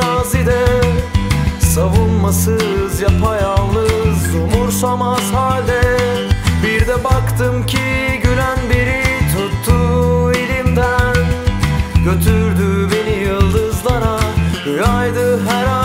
arazide. Savunmasız yapayalnız umursamaz halde. Bir de baktım ki gülen biri tuttu elimden. Götürdü beni yıldızlara Rüyaydı her an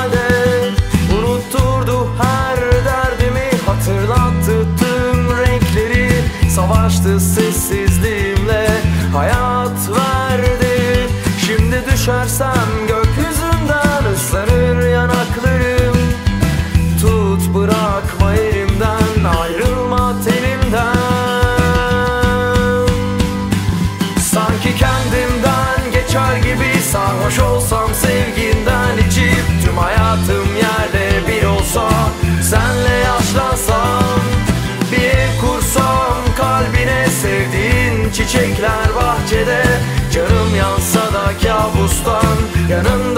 Sarhoş olsam sevginden içip Tüm hayatım yerle bir olsa Senle yaşlansam Bir ev kursam kalbine Sevdiğin çiçekler bahçede Canım yansa da kabustan Yanında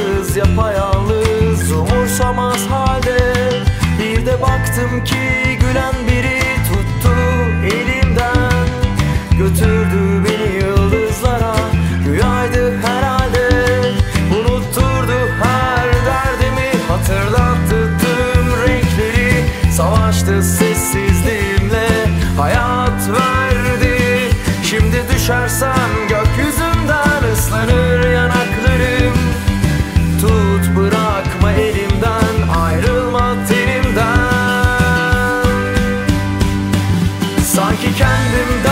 Savunmasız yapayalnız Umursamaz halde. Bir de baktım ki gülen biri tuttu elimden. Götürdü beni yıldızlara Rüyaydı herhalde. Unutturdu her derdimi Hatırlattı tüm renkleri. Savaştı sessizliğimle Hayat verdi. Şimdi düşersem Sanki kendim